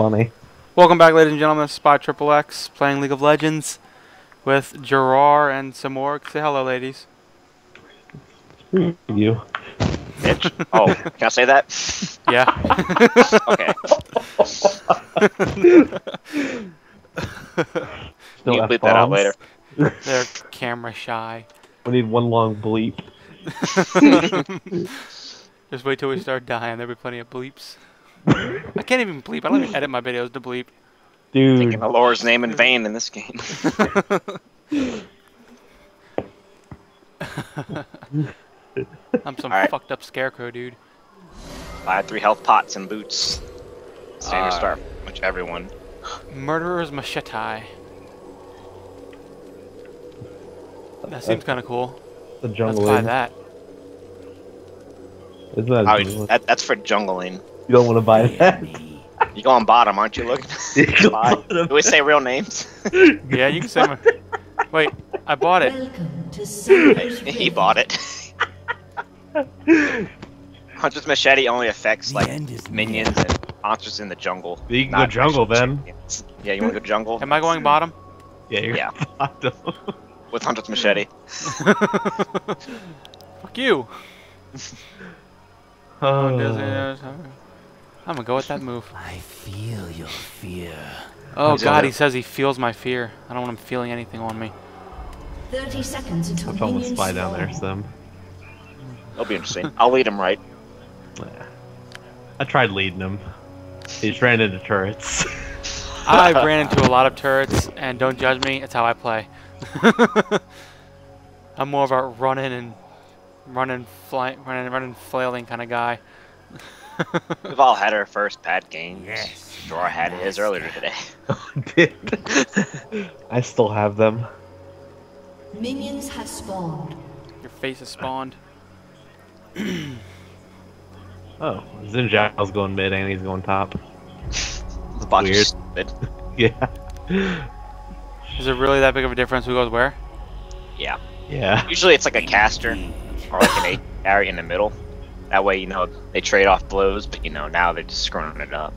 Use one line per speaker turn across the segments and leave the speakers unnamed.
funny.
Welcome back, ladies and gentlemen. Spy Triple X playing League of Legends with Gerard and some more. Say hello, ladies.
Screw you.
Bitch. Oh, can I say that?
Yeah.
Okay.
Still
you can bleep that out later.
They're camera shy.
We need one long bleep.
Just wait till we start dying. There'll be plenty of bleeps. I can't even bleep. I don't even edit my videos to bleep.
Dude,
Taking the Lord's name in vain in this game.
I'm some
Alright.
fucked up scarecrow, dude.
I had three health pots and boots. Standard
Uh,
start, which everyone.
Murderer's Machete. That seems kind of cool.
the
Let's
jungle.
buy that.
Isn't that
Oh, that, that's for jungling.
You don't want to buy that.
You go on bottom, aren't you? Look. Do we say real names?
Yeah, you can say my... Wait, I bought it.
To
he bought it. Hunter's machete only affects like minions and monsters in the jungle.
You can go jungle, then.
champions. Yeah, you want to go jungle?
Am I going bottom?
Yeah, you're
Yeah.
bottom.
With Hunter's machete.
Fuck you.
Oh, uh.
I'm gonna go with that move.
I feel your fear.
Oh
He's
god, he says he feels my fear. I don't want him feeling anything on me.
30 seconds until
I'm telling the
minions
spy down there,
spawn.
Sim.
That'll be interesting. I'll lead him right. Yeah.
I tried leading him. He just ran into turrets.
I ran into a lot of turrets, and don't judge me, it's how I play. I'm more of a running and running, flying, running, running, flailing kind of guy.
We've all had our first bad games.
Yes.
Draw had his earlier today.
Oh, did. I still have them.
Minions have spawned.
Your face has spawned.
Oh, Xin Zhao's going mid and he's going top.
The bot's
Weird.
stupid.
Yeah.
Is it really that big of a difference who goes where?
Yeah.
Yeah.
Usually it's like a caster or like an A carry in the middle. That way, you know, they trade off blows, but you know, now they're just screwing it up.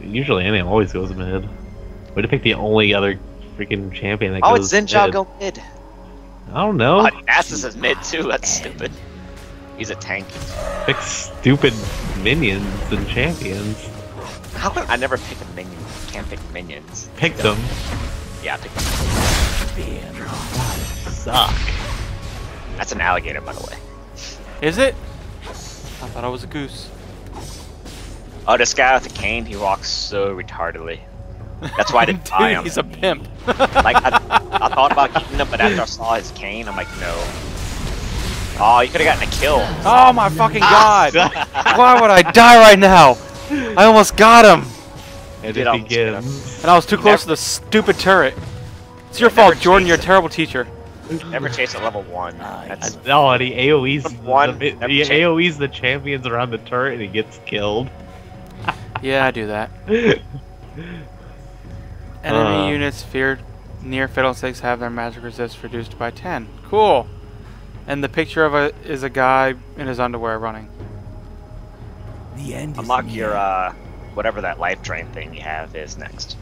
Usually Annie always goes mid. Way to pick the only other freaking champion that
Oh,
goes
it's Xin Zhao
mid.
go mid.
I don't know.
Oh, Nasus is mid too. That's stupid. He's a tank.
Pick stupid minions and champions.
How come I never pick a minion? Can't pick minions.
Pick them.
Yeah, pick them.
Suck.
That's an alligator, by the way.
Is it? I thought I was a goose.
Oh, this guy with the cane, he walks so retardedly. That's why I didn't buy him.
he's a pimp.
Like, I, I thought about getting him, but after I saw his cane, I'm like, no. Oh, you could have gotten a kill.
Oh my fucking ah. god! Why would I die right now? I almost got him!
And
Did
it
almost get him.
begins.
And I was too close to the stupid turret. It's your fault, Jordan. You're a terrible teacher.
Never chase at level one. That's
No, and he AoE's
One,
the, he. AoE's the champions around the turret and he gets killed.
Yeah, I do that. Enemy
Uh.
units feared near Fiddlesticks have their magic resist reduced by 10. Cool. And the picture of a is a guy in his underwear running.
The end
unlock
near.
your uh, whatever that life drain thing you have is next.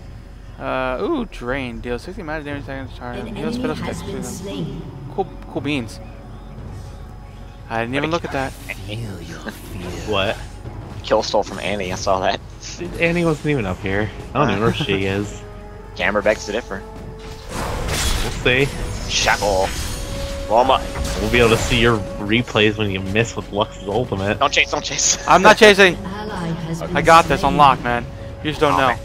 Uh, ooh, drain Deal 60 magic damage seconds
An
target.
enemy
Heals
has
Fiddlesticks to
been slain.
Cool, cool beans. I didn't even look at that.
Feel your.
What?
Kill stole from Annie, I saw that.
Dude, Annie wasn't even up here. I don't even know where she is.
Camera begs to differ.
We'll see.
Shackle. Blow him.
We'll be able to see your replays when you miss with Lux's ultimate.
Don't chase, don't chase.
I'm not chasing.
Ally has been
I got this on lock, man. You just don't
Aw,
know.
man.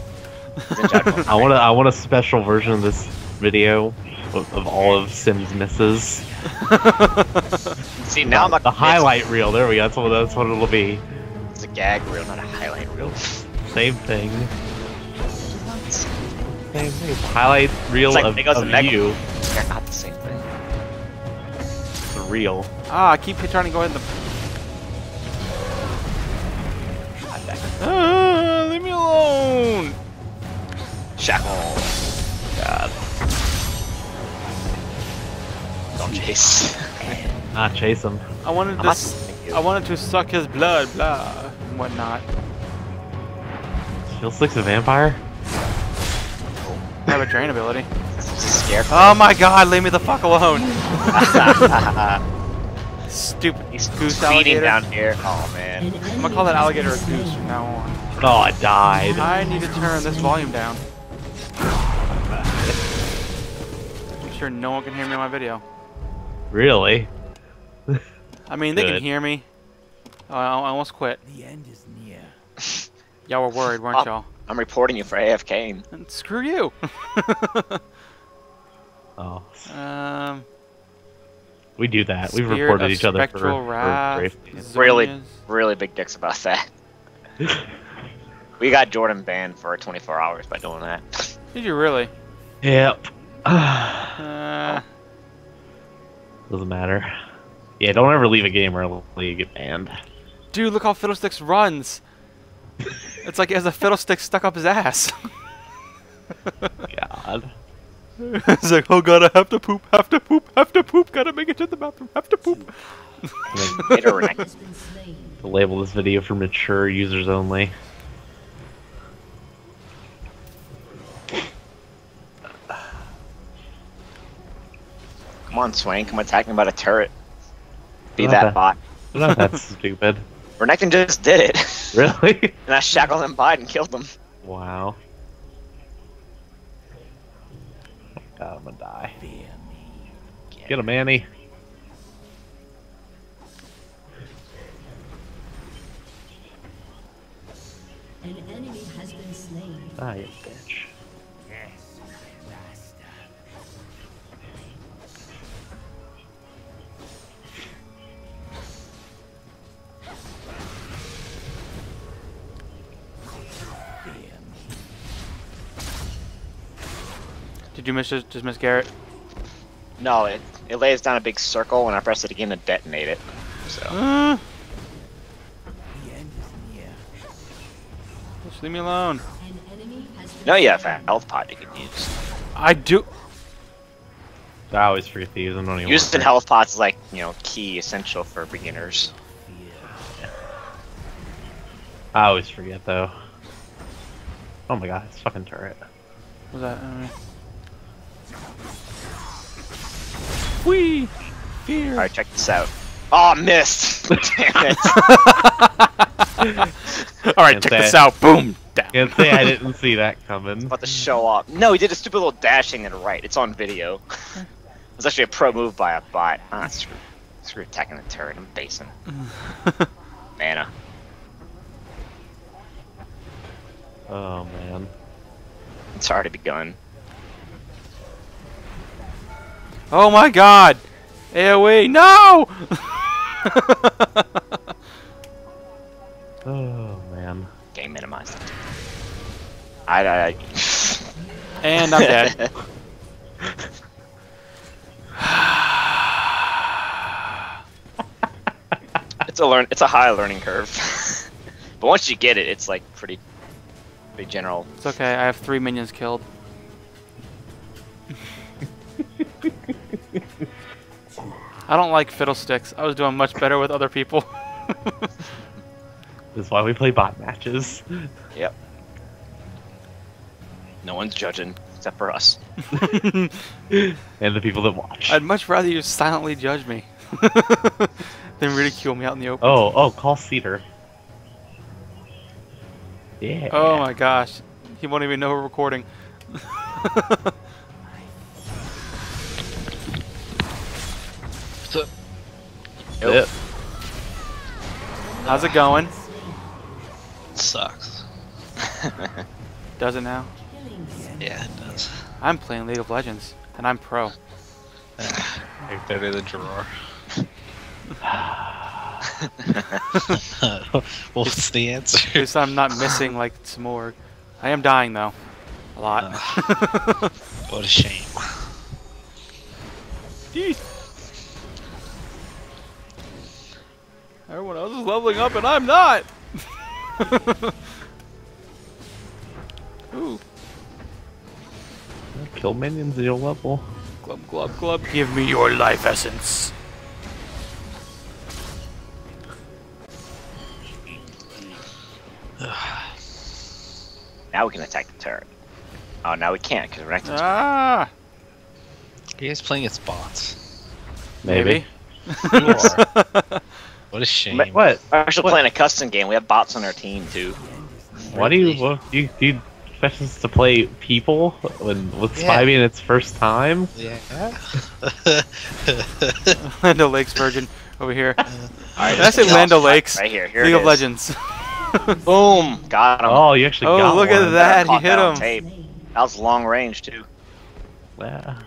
Xin Zhao
I want to. I want a special version of this video of, of all of Sim's misses.
See, now I'm not
the highlight reel. There we go. That's what. That's what it'll be.
It's a gag reel, not a highlight reel.
Same thing. Same thing. Highlight reel
like
of, of
Mega-
you.
They're not the same thing.
It's a reel.
Ah, I keep trying to go in the.
God,
Ah, leave me alone.
Shackle. God. Don't chase.
Ah, chase him.
I wanted
I'm
to.
not
s-
thank you.
I wanted to suck his blood, blah, and whatnot.
Fiddlestick's a vampire?
I have a drain ability.
Scarecrow.
Oh my god, leave me the fuck alone. Stupid
He's
goose
feeding
alligator.
down here. Oh man.
I'm gonna call that alligator a goose from now on.
Oh, I died.
I need to turn this volume down. Sure no one can hear me on my video.
Really?
I mean, they can hear me. Oh, I I almost quit.
The end is near.
Y'all were worried, weren't y'all?
I'm reporting you for AFK.
And screw you.
Oh,
um,
we do that. We've reported each other for,
Spectral
for
Wrath.
Really, really big dicks about that. we got Jordan banned for 24 hours by doing that.
Did you really?
Yep.
Uh,
Doesn't matter. Yeah, don't ever leave a game early you get banned.
dude, look how Fiddlesticks runs. it's like he has a fiddlestick stuck up his ass.
God.
it's like, oh god, I have to poop, have to poop, have to poop, gotta make it to the bathroom, have to poop.
Hit her neck.
Has been slain.
To label this video for mature users only.
Come on, Swank. I'm attacking about a turret. Be that
that-
bot.
They're not that stupid.
Renekton just did it.
Really?
and I shackled him by and killed him.
wow. God, I'm gonna die.
Fear.
Get him, Annie.
An enemy has been slain.
Ah.
Yes,
Did you miss just, just miss Garrett?
No, it, it lays down a big circle when I press it again to detonate it. So
Uh,
The end is near.
just leave me alone.
An enemy has been
no, you have a health pod you can use.
I do.
I always forget these. I don't even
Using
want
health pods is like you know key essential for beginners.
Fear.
I always forget though. Oh my god, it's fucking turret.
What was that? Whee! Fear.
All right, check this out. Oh, missed! Damn it!
All right, check this out. Boom. Down.
Can't say I didn't see that coming.
about to show off. No, he did a stupid little dashing and right. It's on video. it was actually a pro move by a bot. Ah, screw, screw attacking the turret. I'm basing. Mana.
Oh man.
It's already begun.
Oh my God! AOE, no!
Oh man.
Game minimized. I, I, I
and I'm dead.
it's a learn. It's a high learning curve. but once you get it, it's like pretty, pretty general.
It's okay. I have three minions killed. I don't like fiddlesticks. I was doing much better with other people.
This is why we play bot matches.
Yep. No one's judging except for us.
and the people that watch.
I'd much rather you silently judge me than ridicule me out in the open.
Oh, oh, call Cedar. Yeah.
Oh my gosh. He won't even know we're recording.
Yep.
How's it going?
Sucks.
Does it now?
Yeah, it does.
I'm playing League of Legends, and I'm pro.
Better than Gerard. What's the answer?
At least I'm not missing like Smorg. I am dying though. A lot.
What a shame.
Everyone else is leveling up and I'm not! Ooh.
Kill minions at your level.
Glub glub glub. Give me your life essence.
Now we can attack the turret. Oh, now we can't because Renekton's
Ah,
He is playing as bots?
Maybe.
You are. What a shame.
Ma- What?
We're actually
What?
playing a custom game. We have bots on our team too.
Why do you what, do you do you expect us to play people when with
Yeah.
Spy being its first time?
Yeah.
Land O'Lakes Virgin over here.
Alright,
Did I say
let's
Land
get off
O'Lakes?
Right here. Here
League of. Legends.
Boom! Got him.
Oh, you actually
Oh,
got him.
Oh, look at that. he hit him.
Tape. That was long range too.
Yeah.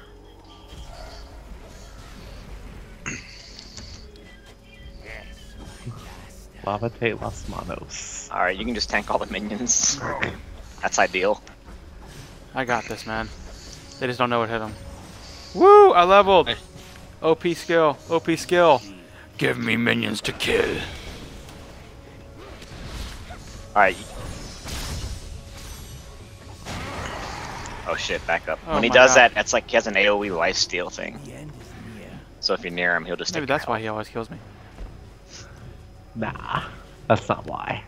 Lavate las manos.
All right, you can just tank all the minions. That's ideal.
I got this, man. They just don't know what hit them. Woo! I leveled.
Hey.
OP skill. OP skill. Give me minions to kill.
All right. Oh shit! Back up.
Oh
when he does
God.
that, that's like he has an AOE lifesteal thing.
The end is near.
So if you're near him, he'll just
Maybe
take your
that's why he always kills me.
Nah, that's not why.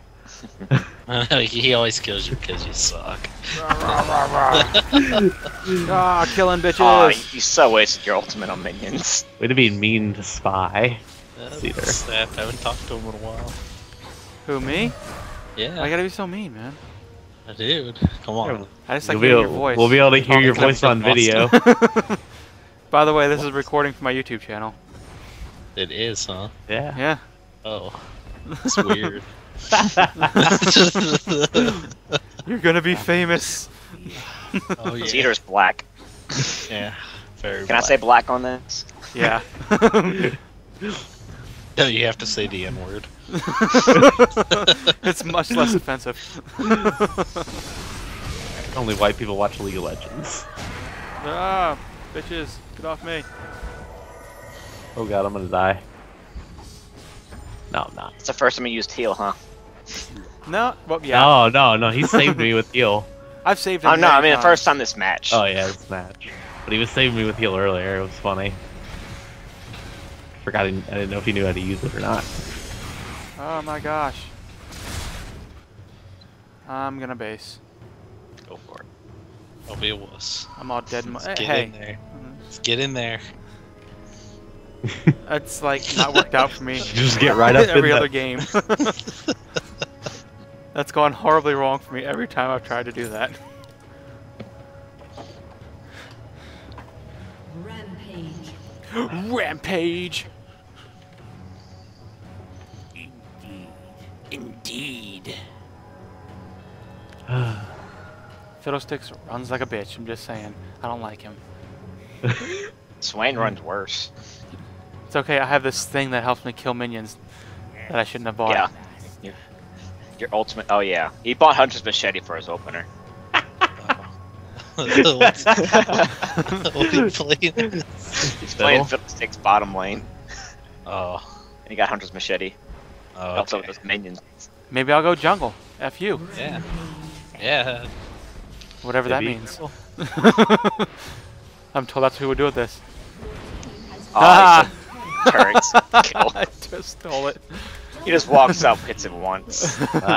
he always kills you because you suck.
Ah, killing bitches.
Aw, you, you so wasted your ultimate on minions.
Way to be mean to Spy. Cedar.
I haven't talked to him in a while.
Who me?
Yeah,
I gotta be so mean, man.
dude. Come on.
I just like
You'll be
hearing your voice.
We'll be able to hear
Oh,
your voice on video.
By the way, this is recording for my YouTube channel.
It is, huh?
yeah.
Yeah.
Oh, that's weird.
You're gonna be famous.
oh yeah.
Cedar's black.
Yeah. Very.
Can I say black on this?
Yeah.
No, you have to say the N word.
it's much less offensive.
Only white people watch League of Legends.
ah, bitches, get off me.
Oh god, I'm gonna die. No, I'm not.
It's the first time he used heal, huh?
No, well, yeah.
No, no, no. He saved me with heal.
I've saved him.
Oh no, I
many
mean the first time this match.
Oh yeah, this match. But he was saving me with heal earlier. It was funny. Forgot. I didn't, I didn't know if he knew how to use it or not.
Oh my gosh. I'm gonna base.
Go for it.
I'll be a wuss.
I'm all dead. my-
Let's eh, get
hey,
in there. Let's get in there.
that's like not worked out for me.
You just get right up in
every other game. that's gone horribly wrong for me every time I've tried to do that.
Rampage.
Rampage.
Indeed. Indeed.
Fiddlesticks runs like a bitch. I'm just saying. I don't like him.
Swain runs worse.
It's okay. I have this thing that helps me kill minions that I shouldn't have bought.
Yeah. Your, your ultimate. Oh yeah, he bought Hunter's Machete for his opener.
What's what are you playing?
He's playing Fiddlesticks bottom lane,
Oh.
and he got Hunter's Machete.
Oh,
Also
okay.
with his minions.
Maybe I'll go jungle. F you.
Yeah. Yeah.
Whatever that means. I'm told that's who would do with this.
Oh,
Ah!
He's a turrets. Kill.
I just stole it.
He just walks up, hits it once. Uh,